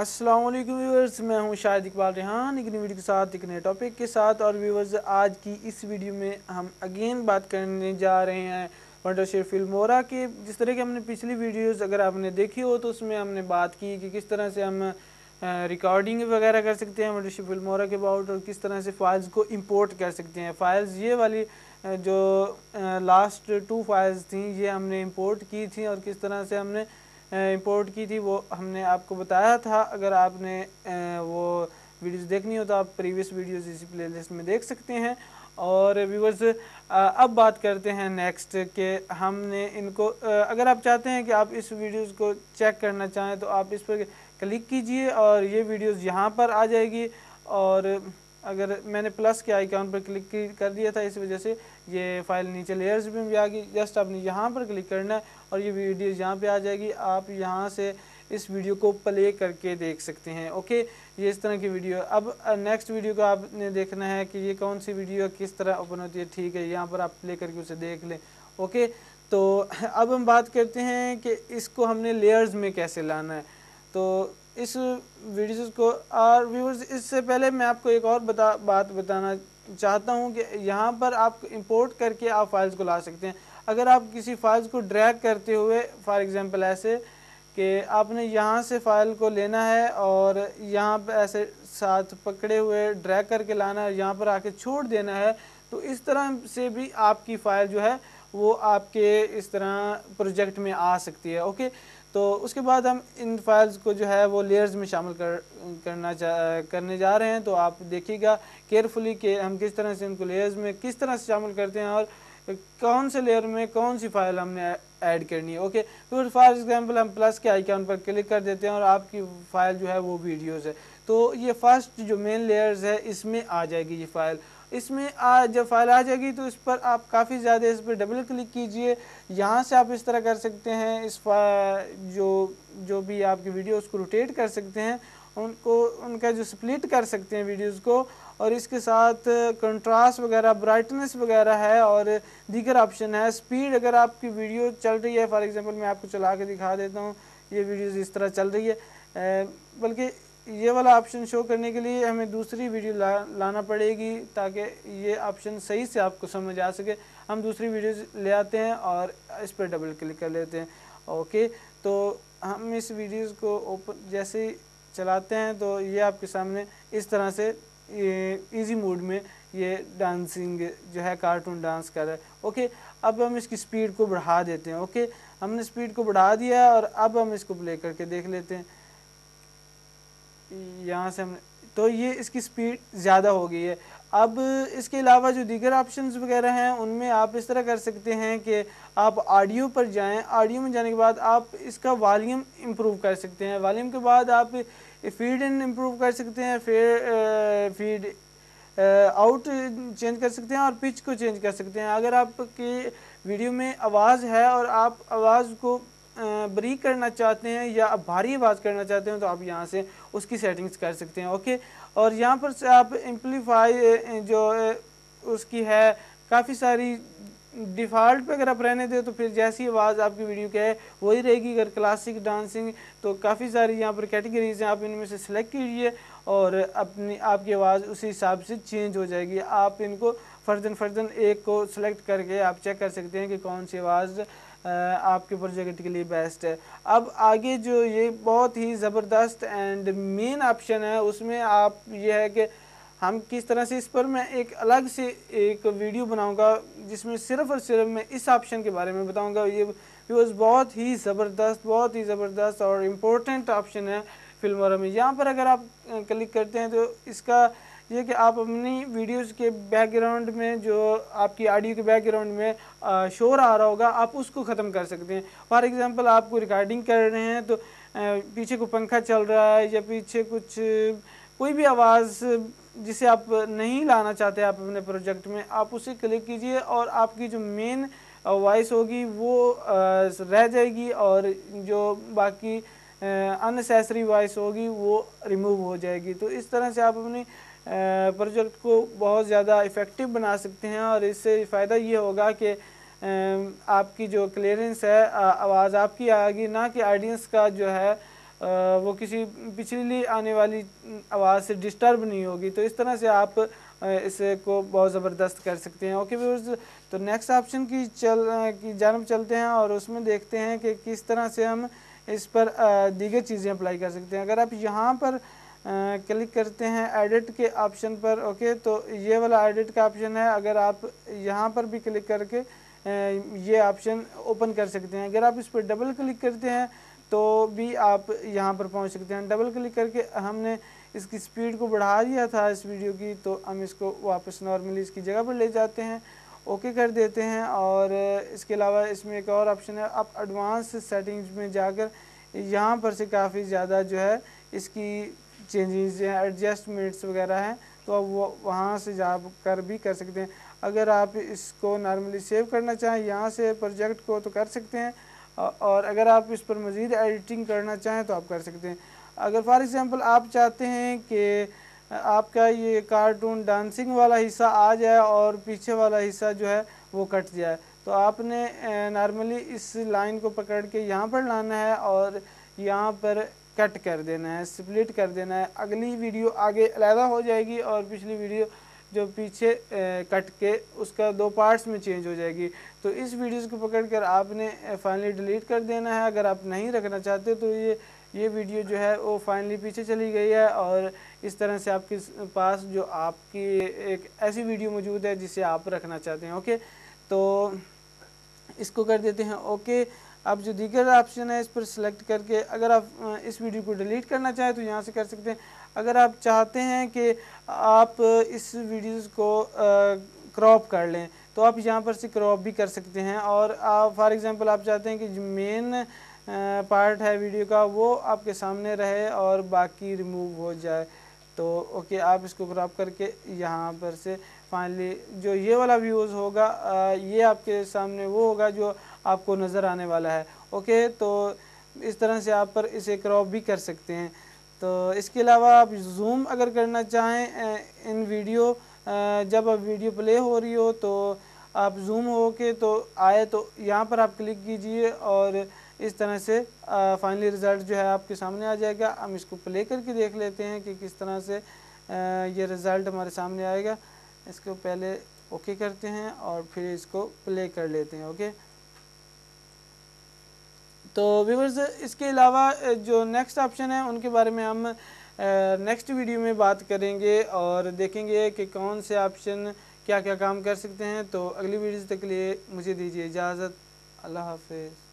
السلام علیکم ویورز، میں ہوں شاہد اقبال ریحان۔ ایک نئی ویڈیو کے ساتھ، ایک نئے ٹاپک کے ساتھ۔ اور ویورز، آج کی اس ویڈیو میں ہم اگین بات کرنے جا رہے ہیں ونڈر شیر فلمورا کے۔ جس طرح کہ ہم نے پچھلی ویڈیوز اگر آپ نے دیکھی ہو، تو اس میں ہم نے بات کی کہ کس طرح سے ہم ریکارڈنگ وغیرہ کر سکتے ہیں ونڈر شیر فلمورا کے باؤٹ اور کس طرح سے فائلز کو امپورٹ کر سکتے ہیں۔ فائلز یہ والی جو لاسٹ ٹو فائلز تھیں، یہ ہم نے امپورٹ کی تھیں اور کس طرح سے ہم نے امپورٹ کی تھی، وہ ہم نے آپ کو بتایا تھا۔ اگر آپ نے وہ ویڈیوز دیکھنی ہو تو آپ پریویس ویڈیوز اسی پلے لسٹ میں دیکھ سکتے ہیں۔ اور ویورز اب بات کرتے ہیں نیکسٹ کہ ہم نے ان کو اگر آپ چاہتے ہیں کہ آپ اس ویڈیوز کو چیک کرنا چاہیں تو آپ اس پر کلک کیجیے اور یہ ویڈیوز یہاں پر آ جائے گی۔ اور اگر میں نے پلس کے آئیکن پر کلک کر دیا تھا اس وجہ سے یہ فائل نیچے لیئرز میں بھی آگی جسٹ آپ نے یہاں پر کلک کرنا ہے۔ اور یہ ویڈیوز یہاں پہ آ جائے گی، آپ یہاں سے اس ویڈیو کو پلے کر کے دیکھ سکتے ہیں، اوکے؟ یہ اس طرح کی ویڈیو اب نیکسٹ ویڈیو کو آپ نے دیکھنا ہے کہ یہ کون سی ویڈیو کس طرح اوپن ہوتی ہے، ٹھیک ہے، یہاں پر آپ پلے کر کے اسے دیکھ لیں، اوکے؟ تو اب ہم بات کرتے ہیں کہ اس کو ہم نے لیئرز میں کیسے لانا ہے۔ تو اس ویڈیوز کو، اور ویورز اس سے پہلے میں آپ کو ایک اور بات بتانا چاہتا ہوں کہ یہاں پر آپ امپورٹ کر کے آپ فائلز کو لا سکتے ہیں۔ اگر آپ کسی فائلز کو ڈریک کرتے ہوئے، فار ایگزامپل ایسے کہ آپ نے یہاں سے فائل کو لینا ہے اور یہاں پہ ایسے ساتھ پکڑے ہوئے ڈریک کر کے لانا ہے، یہاں پر آ کے چھوڑ دینا ہے، تو اس طرح سے بھی آپ کی فائل جو ہے وہ آپ کے اس طرح پروجیکٹ میں آ سکتی ہے، اوکے؟ تو اس کے بعد ہم ان فائلز کو جو ہے وہ لیئرز میں شامل کرنا کرنے جا رہے ہیں، تو آپ دیکھیے گا کیئرفلی کہ ہم کس طرح سے ان کو لیئرز میں کس طرح سے شامل کرتے ہیں اور کون سے لیئر میں کون سی فائل ہم نے ایڈ کرنی ہے؟ اوکے پھر فار ایگزامپل ہم پلس کے آئیکن پر کلک کر دیتے ہیں اور آپ کی فائل جو ہے وہ ویڈیوز ہے۔ تو یہ فرسٹ جو مین لیئرز ہے، اس میں آ جائے گی یہ فائل اس میں جب فائل آ جائے گی تو اس پر آپ کافی زیادہ اس پر ڈبل کلک کیجیے۔ یہاں سے آپ اس طرح کر سکتے ہیں، اس جو جو بھی آپ کی ویڈیو اس کو روٹیٹ کر سکتے ہیں۔ ان کو، ان کا جو سپلیٹ کر سکتے ہیں ویڈیوز کو، اور اس کے ساتھ کنٹراسٹ وغیرہ برائٹنس وغیرہ ہے اور دیگر آپشن ہے۔ سپیڈ اگر آپ کی ویڈیو چل رہی ہے فار ایگزامپل میں آپ کو چلا کے دکھا دیتا ہوں، یہ ویڈیوز اس طرح چل رہی ہے۔ بلکہ یہ والا آپشن شو کرنے کے لیے ہمیں دوسری ویڈیو لانا پڑے گی تاکہ یہ آپشن صحیح سے آپ کو سمجھ آ سکے۔ ہم دوسری ویڈیوز لے آتے ہیں اور اس پر ڈبل کلک کر لیتے ہیں۔ اوکے تو ہم اس ویڈیوز کو اوپن جیسے چلاتے ہیں تو یہ آپ کے سامنے اس طرح سے ایزی موڈ میں یہ ڈانسنگ جو ہے کارٹون ڈانس کر رہا ہے۔ اوکے اب ہم اس کی سپیڈ کو بڑھا دیتے ہیں۔ اوکے ہم نے سپیڈ کو بڑھا دیا ہے اور اب ہم اس کو پلے کر کے دیکھ لیتے ہیں۔ یہاں سے ہم نے تو یہ اس کی سپیڈ زیادہ ہو گئی ہے۔ اب اس کے علاوہ جو دیگر آپشنز وغیرہ ہیں، ان میں آپ اس طرح کر سکتے ہیں کہ آپ آڈیو پر جائیں۔ آڈیو میں جانے کے بعد آپ اس کا والیوم امپروو کر سکتے ہیں۔ والیوم کے بعد آپ فیڈ ان امپروو کر سکتے ہیں، فیڈ آؤٹ چینج کر سکتے ہیں اور پچ کو چینج کر سکتے ہیں۔ اگر آپ کی ویڈیو میں آواز ہے اور آپ آواز کو بریک کرنا چاہتے ہیں یا آپ بھاری آواز کرنا چاہتے ہیں تو آپ یہاں سے اس کی سیٹنگز کر سکتے ہیں اوکے اور یہاں پر سے آپ امپلیفائی جو اس کی ہے، کافی ساری ڈیفالٹ پہ اگر آپ رہنے دیں تو پھر جیسی آواز آپ کی ویڈیو کے ہے، وہی رہے گی۔ اگر کلاسک ڈانسنگ تو کافی ساری یہاں پر کیٹیگریز ہیں، آپ ان میں سے سلیکٹ کیجیے اور اپنی، آپ کی آواز اسی حساب سے چینج ہو جائے گی۔ آپ ان کو فردن فردن ایک کو سلیکٹ کر کے آپ چیک کر سکتے ہیں کہ کون سی آواز آپ کے پروجیکٹ کے لیے بیسٹ ہے۔ اب آگے جو یہ بہت ہی زبردست اینڈ مین آپشن ہے، اس میں آپ یہ ہے کہ ہم کس طرح سے اس پر میں ایک الگ سے ایک ویڈیو بناؤں گا، جس میں صرف اور صرف میں اس آپشن کے بارے میں بتاؤں گا۔ یہ بہت ہی زبردست، بہت ہی زبردست اور امپورٹنٹ آپشن ہے فلم میں یہاں پر اگر آپ کلک کرتے ہیں تو اس کا یہ کہ آپ اپنی ویڈیوز کے بیک گراؤنڈ میں جو آپ کی آڈیو کے بیک گراؤنڈ میں شور آ رہا ہوگا، آپ اس کو ختم کر سکتے ہیں۔ فار ایگزامپل آپ کو ریکارڈنگ کر رہے ہیں تو پیچھے کو پنکھا چل رہا ہے یا پیچھے کچھ، کوئی بھی آواز جسے آپ نہیں لانا چاہتے آپ اپنے پروجیکٹ میں، آپ اسے کلک کیجیے اور آپ کی جو مین وائس ہوگی وہ رہ جائے گی اور جو باقی انسیسری وائس ہوگی وہ ریموو ہو جائے گی۔ تو اس طرح سے آپ اپنی پروجیکٹ کو بہت زیادہ افیکٹو بنا سکتے ہیں اور اس سے فائدہ یہ ہوگا کہ آپ کی جو کلیئرنس ہے آواز آپ کی آئے گی، نہ کہ آڈینس کا جو ہے وہ کسی پچھلی آنے والی آواز سے ڈسٹرب نہیں ہوگی۔ تو اس طرح سے آپ اس کو بہت زبردست کر سکتے ہیں۔ اوکے ویورز تو نیکسٹ آپشن کی چل کی جانب چلتے ہیں اور اس میں دیکھتے ہیں کہ کس طرح سے ہم اس پر دیگر چیزیں اپلائی کر سکتے ہیں۔ اگر آپ یہاں پر کلک کرتے ہیں ایڈٹ کے آپشن پر، اوکے؟ تو یہ والا ایڈٹ کا آپشن ہے۔ اگر آپ یہاں پر بھی کلک کر کے یہ آپشن اوپن کر سکتے ہیں۔ اگر آپ اس پر ڈبل کلک کرتے ہیں، تو بھی آپ یہاں پر پہنچ سکتے ہیں۔ ڈبل کلک کر کے ہم نے اس کی سپیڈ کو بڑھا دیا تھا اس ویڈیو کی، تو ہم اس کو واپس نارملی اس کی جگہ پر لے جاتے ہیں۔ اوکے کر دیتے ہیں۔ اور اس کے علاوہ اس میں ایک اور آپشن ہے۔ آپ ایڈوانس سیٹنگز میں جا کر یہاں پر سے کافی زیادہ جو ہے اس کی چینجز ہیں ایڈجسٹمنٹس وغیرہ ہیں، تو اب وہ وہاں سے جا کر بھی کر سکتے ہیں۔ اگر آپ اس کو نارملی سیو کرنا چاہیں، یہاں سے پروجیکٹ کو تو کر سکتے ہیں۔ اور اگر آپ اس پر مزید ایڈیٹنگ کرنا چاہیں تو آپ کر سکتے ہیں۔ اگر فار ایگزامپل آپ چاہتے ہیں کہ آپ کا یہ کارٹون ڈانسنگ والا حصہ آ جائے اور پیچھے والا حصہ جو ہے وہ کٹ جائے، تو آپ نے eh, نارملی اس لائن کو پکڑ کے یہاں پر لانا ہے اور یہاں پر کٹ کر دینا ہے سپلٹ کر دینا ہے۔ اگلی ویڈیو آگے علیحدہ ہو جائے گی اور پچھلی ویڈیو جو پیچھے کٹ کے اس کا دو پارٹس میں چینج ہو جائے گی۔ تو اس ویڈیوز کو پکڑ کر آپ نے فائنلی ڈیلیٹ کر دینا ہے۔ اگر آپ نہیں رکھنا چاہتے تو یہ یہ ویڈیو جو ہے وہ فائنلی پیچھے چلی گئی ہے۔ اور اس طرح سے آپ کے پاس جو آپ کی ایک ایسی ویڈیو موجود ہے جسے آپ رکھنا چاہتے ہیں۔ اوکے تو اس کو کر دیتے ہیں۔ اوکے آپ جو دیگر آپشن ہے اس پر سلیکٹ کر کے اگر آپ اس ویڈیو کو ڈیلیٹ کرنا چاہیں تو یہاں سے کر سکتے ہیں۔ اگر آپ چاہتے ہیں کہ آپ اس ویڈیوز کو کراپ کر لیں، تو آپ یہاں پر سے کراپ بھی کر سکتے ہیں۔ اور آپ فار ایگزامپل آپ چاہتے ہیں کہ جو مین پارٹ ہے ویڈیو کا، وہ آپ کے سامنے رہے اور باقی ریموو ہو جائے۔ تو اوکے آپ اس کو کراپ کر کے یہاں پر سے فائنلی جو یہ والا ویوز ہوگا یہ آپ کے سامنے وہ ہوگا جو آپ کو نظر آنے والا ہے۔ اوکے تو اس طرح سے آپ پر اسے کراپ بھی کر سکتے ہیں۔ تو اس کے علاوہ آپ زوم اگر کرنا چاہیں ان ویڈیو جب اب ویڈیو پلے ہو رہی ہو تو آپ زوم ہو کے تو آئے تو یہاں پر آپ کلک کیجیے اور اس طرح سے فائنلی رزلٹ جو ہے آپ کے سامنے آ جائے گا۔ ہم اس کو پلے کر کے دیکھ لیتے ہیں کہ کس طرح سے یہ رزلٹ ہمارے سامنے آئے گا۔ اس کو پہلے اوکے کرتے ہیں اور پھر اس کو پلے کر لیتے ہیں۔ اوکے تو ویورز اس کے علاوہ جو نیکسٹ آپشن ہے، ان کے بارے میں ہم نیکسٹ ویڈیو میں بات کریں گے اور دیکھیں گے کہ کون سے آپشن کیا کیا کام کر سکتے ہیں۔ تو اگلی ویڈیوز تک لیے مجھے دیجیے اجازت۔ اللہ حافظ۔